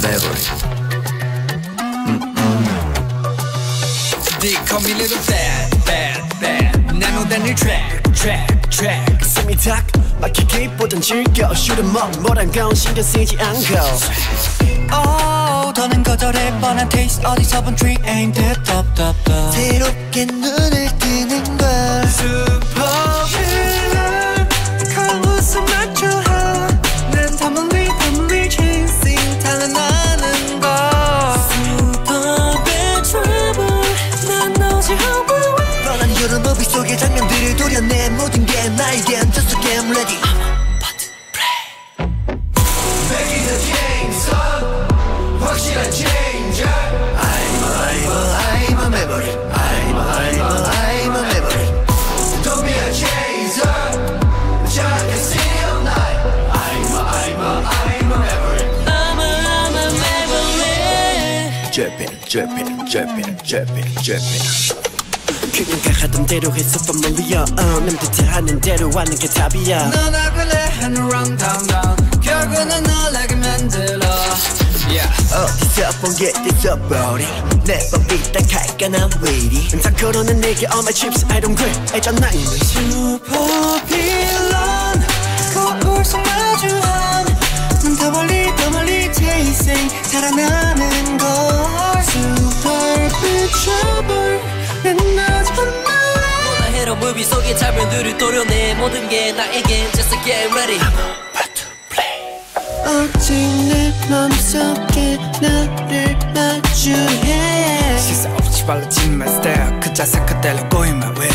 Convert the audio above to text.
Beverly. They call me little bad, bad, bad. 난 오다니 track, track, track. 숨이 탁 막히기보단 즐겨. Shoot 'em up, 뭐란 건 신경 쓰지 않고. Oh, 더는 거절해 뻔한 taste. 어디서 본 drink ain't it? top, 새롭게 눈을 뜨는 걸. 장면들을 도려내 모든 게 나에겐 just a game ready 확실한 change I'm a, I'm a, I'm a memory I'm a, I'm a, I'm a memory Don't be a chaser 작게 seal night I'm a I'm a I'm a memory I'm a I'm a memory Dripping, dripping, dripping, dripping, dripping 그냥 가하던 대로 해서 familiar uh, 남들 다 하는 대로 하는 게 답이야. 넌 알길래 하는 wrong down down 결국은 널 알게 만들어. Yeah. 어디서 본게 잊어버리 내 법이 딱 할까 난 waiting 항상 걸어는 내게 all my chips I don't 애잖아 이미 슈퍼빌런 거울 속 마주한 비 속의 장면들을 도려내 모든 게 나에겐 just get ready. 오직 내 맘속에 나를 마주해. 시사 없이 발라진 my style 그 자세 그대로 보인 my way Yeah yeah